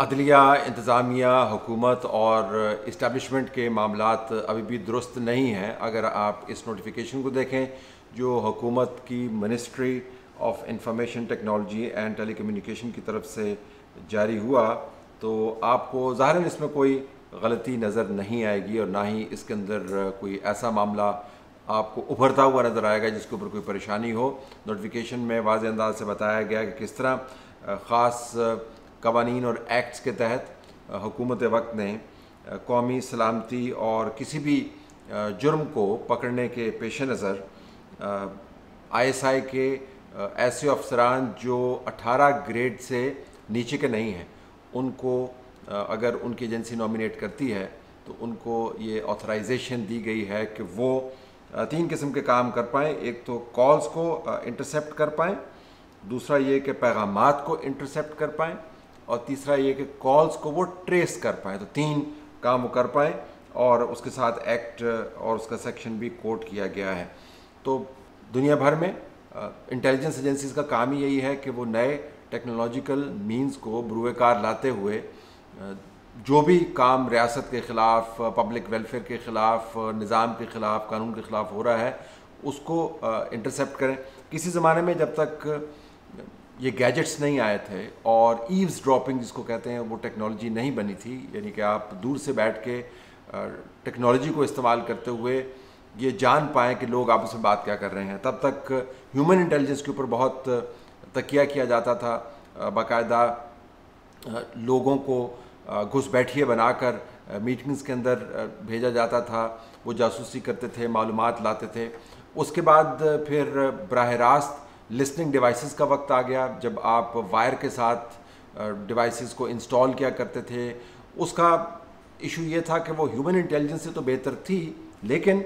अदलिया, इंतज़ामिया, हुकूमत और इस्टबलिशमेंट के मामला अभी भी दुरुस्त नहीं हैं। अगर आप इस नोटिफिकेशन को देखें, जो हुकूमत की ministry of information technology and telecommunication की तरफ़ से जारी हुआ तो आपको ज़ाहिर इसमें कोई गलती नज़र नहीं आएगी और ना ही इसके अंदर कोई ऐसा मामला आपको उभरता हुआ नज़र आएगा जिसके ऊपर कोई परेशानी हो। नोटिफिकेशन में वाज अंदाज से बताया गया कि किस तरह, ख़ास कवानीन और एक्ट्स के तहत हुकूमत वक्त ने कौमी सलामती और किसी भी जुर्म को पकड़ने के पेश नज़र आई एस आई के ऐसे अफसरान जो 18 ग्रेड से नीचे के नहीं हैं, उनको अगर उनकी एजेंसी नॉमिनेट करती है तो उनको ये ऑथराइजेशन दी गई है कि वो तीन किस्म के काम कर पाएँ। एक तो कॉल्स को इंटरसेप्ट कर पाएँ, दूसरा ये कि पैगाम को इंटरसेप्ट कर पाएँ और तीसरा ये कि कॉल्स को वो ट्रेस कर पाएँ तो तीन काम वो कर पाएँ और उसके साथ एक्ट और उसका सेक्शन भी कोट किया गया है। तो दुनिया भर में इंटेलिजेंस एजेंसीज का काम ही यही है कि वो नए टेक्नोलॉजिकल मींस को ब्रुएकार लाते हुए जो भी काम रियासत के ख़िलाफ़ पब्लिक वेलफेयर के ख़िलाफ़, निज़ाम के ख़िलाफ़, कानून के ख़िलाफ़ हो रहा है, उसको इंटरसेप्ट करें। किसी ज़माने में जब तक ये गैजेट्स नहीं आए थे और ईव्स ड्रॉपिंग जिसको कहते हैं, वो टेक्नोलॉजी नहीं बनी थी। यानी कि आप दूर से बैठ के टेक्नोलॉजी को इस्तेमाल करते हुए ये जान पाएँ कि लोग आपस में बात क्या कर रहे हैं। तब तक ह्यूमन इंटेलिजेंस के ऊपर बहुत तकिया किया जाता था। बाकायदा लोगों को घुस बैठिए बनाकर मीटिंग्स के अंदर भेजा जाता था। वो जासूसी करते थे मालूम लाते थे। उसके बाद फिर बरह रास्त लिसनिंग डिवाइसेस का वक्त आ गया। जब आप वायर के साथ डिवाइसेस को इंस्टॉल किया करते थे, उसका इशू ये था कि वो ह्यूमन इंटेलिजेंस से तो बेहतर थी, लेकिन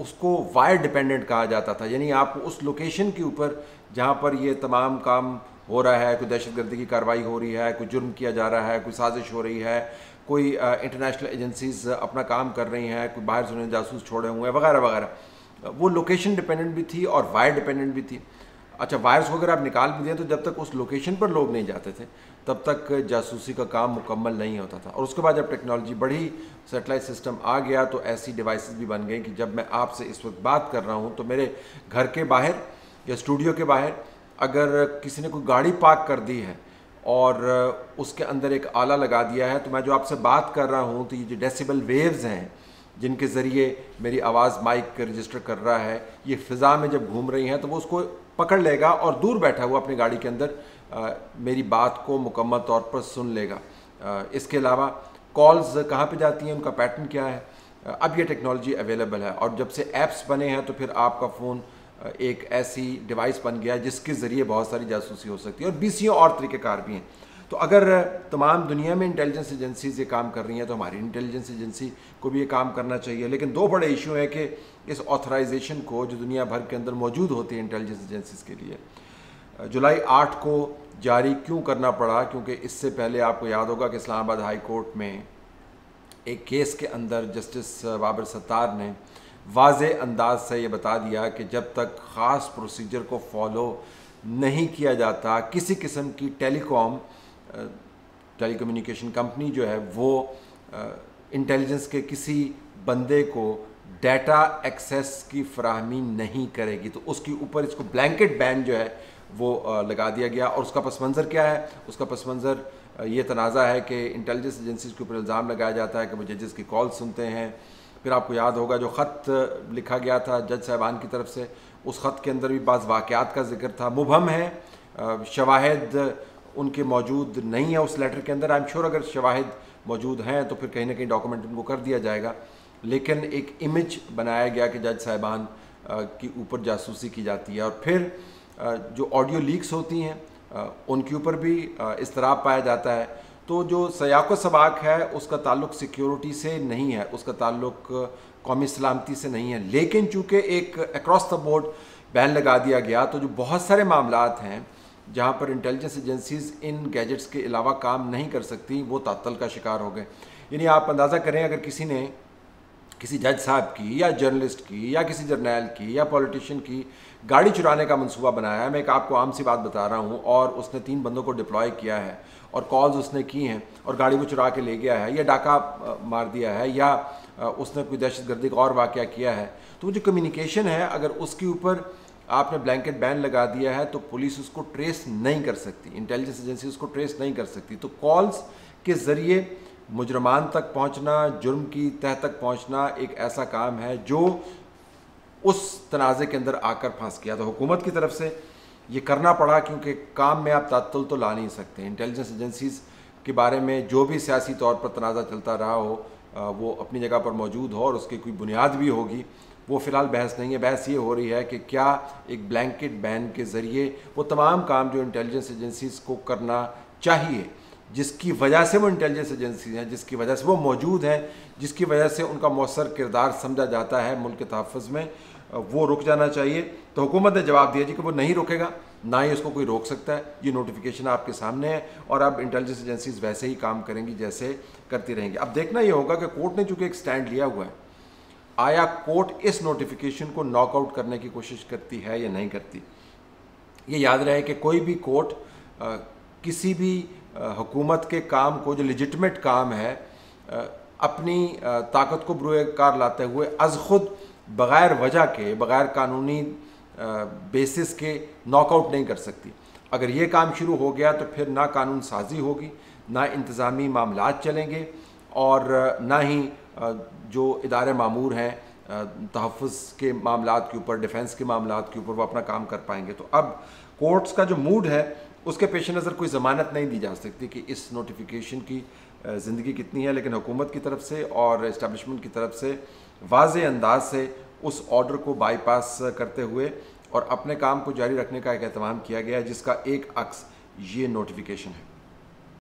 उसको वायर डिपेंडेंट कहा जाता था। यानी आप उस लोकेशन के ऊपर, जहाँ पर ये तमाम काम हो रहा है, कोई दहशतगर्दी की कार्रवाई हो रही है, कोई जुर्म किया जा रहा है, कोई साजिश हो रही है, कोई इंटरनेशनल एजेंसीज अपना काम कर रही हैं, कोई बाहर से उन्हें जासूस छोड़े हुए हैं, वगैरह वगैरह। वो लोकेशन डिपेंडेंट भी थी और वायर डिपेंडेंट भी थी। अच्छा वायर्स अगर आप निकाल भी दें तो जब तक उस लोकेशन पर लोग नहीं जाते थे, तब तक जासूसी का काम मुकम्मल नहीं होता था। और उसके बाद जब टेक्नोलॉजी बढ़ी सेटेलाइट सिस्टम आ गया तो ऐसी डिवाइसेस भी बन गई कि जब मैं आपसे इस वक्त बात कर रहा हूँ तो मेरे घर के बाहर या स्टूडियो के बाहर अगर किसी ने कोई गाड़ी पार्क कर दी है और उसके अंदर एक आला लगा दिया है तो मैं जो आपसे बात कर रहा हूँ तो ये जो डेसिबल वेव्स हैं जिनके ज़रिए मेरी आवाज़ माइक रजिस्टर कर रहा है ये फ़िज़ा में जब घूम रही हैं तो वो उसको पकड़ लेगा और दूर बैठा हुआ अपनी गाड़ी के अंदर आ, मेरी बात को मुकम्मल तौर पर सुन लेगा। आ, इसके अलावा कॉल्स कहाँ पे जाती हैं उनका पैटर्न क्या है? अब ये टेक्नोलॉजी अवेलेबल है और जब से ऐप्स बने हैं तो फिर आपका फ़ोन एक ऐसी डिवाइस बन गया जिसके ज़रिए बहुत सारी जासूसी हो सकती है और बीस और तरीक़ेकार भी हैं। तो अगर तमाम दुनिया में इंटेलिजेंस एजेंसीज ये काम कर रही हैं तो हमारी इंटेलिजेंस एजेंसी को भी ये काम करना चाहिए। लेकिन दो बड़े इशू हैं कि इस ऑथराइजेशन को जो दुनिया भर के अंदर मौजूद होती है इंटेलिजेंस एजेंसीज के लिए, जुलाई आठ को जारी क्यों करना पड़ा? क्योंकि इससे पहले आपको याद होगा कि इस्लामाबाद हाई कोर्ट में एक केस के अंदर जस्टिस बाबर सत्तार ने वाज अंदाज से ये बता दिया कि जब तक ख़ास प्रोसीजर को फॉलो नहीं किया जाता, किसी किस्म की टेलीकॉम टेलीकम्युनिकेशन कंपनी जो है, वो इंटेलिजेंस के किसी बंदे को डाटा एक्सेस की फ्राहमी नहीं करेगी। तो उसके ऊपर इसको ब्लैंकेट बैन जो है, वो लगा दिया गया। और उसका पस मंज़र क्या है? उसका पस मंज़र ये तनाज़ा है कि इंटेलिजेंस एजेंसीज के ऊपर इल्ज़ाम लगाया जाता है कि वो जजेस की कॉल सुनते हैं। फिर आपको याद होगा, जो ख़त लिखा गया था जज साहबान की तरफ़ से, उस ख़त के अंदर भी बाज़ वाक़ात का ज़िक्र था। मुबम है शवाहद उनके मौजूद नहीं है उस लेटर के अंदर। आई एम श्योर अगर शवाहद मौजूद हैं तो फिर कहीं ना कहीं डॉक्यूमेंट उनको कर दिया जाएगा। लेकिन एक इमेज बनाया गया कि जज साहिबान के ऊपर जासूसी की जाती है। और फिर जो ऑडियो लीक्स होती हैं उनके ऊपर भी इस तरह पाया जाता है। तो जो सयाक सबाक है, उसका ताल्लुक सिक्योरिटी से नहीं है, उसका ताल्लुक कौमी सलामती से नहीं है। लेकिन चूँकि एक अक्रॉस द बोर्ड बैन लगा दिया गया तो जो बहुत सारे मामला हैं जहाँ पर इंटेलिजेंस एजेंसीज इन गैजेट्स के अलावा काम नहीं कर सकती, वो तातल का शिकार हो गए। यानी आप अंदाज़ा करें, अगर किसी ने, किसी जज साहब की, या जर्नलिस्ट की, या किसी जर्नैल की, या पॉलिटिशियन की गाड़ी चुराने का मंसूबा बनाया है मैं एक आपको आम सी बात बता रहा हूँ, और उसने तीन बंदों को डिप्लॉय किया है, और कॉल्स उसने की हैं, और गाड़ी को चुरा के ले गया है, या डाका मार दिया है, या उसने कोई दहशत गर्दी का और वाक़ किया है तो जो कम्युनिकेशन है, अगर उसके ऊपर आपने ब्लैंकेट बैन लगा दिया है तो पुलिस उसको ट्रेस नहीं कर सकती। इंटेलिजेंस एजेंसी उसको ट्रेस नहीं कर सकती। तो कॉल्स के ज़रिए मुजरमान तक पहुँचना, जुर्म की तह तक पहुँचना एक ऐसा काम है जो उस तनाज़े के अंदर आकर फंस गया। तो हुकूमत की तरफ़ से ये करना पड़ा क्योंकि काम में आप तातुल तो ला नहीं सकते। इंटेलिजेंस एजेंसीज़ के बारे में जो भी सियासी तौर पर तनाज़ा चलता रहा हो वो अपनी जगह पर मौजूद हो और उसकी कोई बुनियाद भी होगी। वो फ़िलहाल बहस नहीं है। बहस ये हो रही है कि क्या एक ब्लैंकेट बैन के ज़रिए वो तमाम काम जो इंटेलिजेंस एजेंसीज़ को करना चाहिए, जिसकी वजह से वो इंटेलिजेंस एजेंसी हैं, जिसकी वजह से वो मौजूद हैं, जिसकी वजह से उनका मौसर किरदार समझा जाता है मुल्क के तहफ़ में, वो रुक जाना चाहिए। तो हुकूमत ने जवाब दिया जी कि वो नहीं रुकेगा, ना ही उसको कोई रोक सकता है। ये नोटिफिकेशन आपके सामने है और अब इंटेलिजेंस एजेंसीज वैसे ही काम करेंगी, जैसे करती रहेंगी। अब देखना ये होगा कि कोर्ट ने चूँकि एक स्टैंड लिया हुआ है आया कोर्ट इस नोटिफिकेशन को नॉकआउट करने की कोशिश करती है या नहीं करती। ये याद रहे कि कोई भी कोर्ट किसी भी हुकूमत के काम को, जो लिजिटमेट काम है अपनी ताकत को बुरुकार लाते हुए, अज खुद बग़ैर वजह के, बग़ैर कानूनी बेसिस के नॉकआउट नहीं कर सकती। अगर ये काम शुरू हो गया तो फिर ना कानून साजी होगी, ना इंतज़ामी मामला चलेंगे। और ना ही जो इदारे मामूर हैं तहफ़ के मामला के ऊपर, डिफेंस के मामला के ऊपर वो अपना काम कर पाएँगे। तो अब कोर्ट्स का जो मूड है, उसके पेश नज़र कोई ज़मानत नहीं दी जा सकती कि इस नोटिफिकेशन की ज़िंदगी कितनी है, लेकिन हुकूमत की तरफ़ से और इस्टबलिशमेंट की तरफ़ से वाज अंदाज से उस ऑर्डर को बाईपास करते हुए और अपने काम को जारी रखने का एक अहतमाम किया गया है, जिसका एक अक्स ये नोटिफिकेशन है।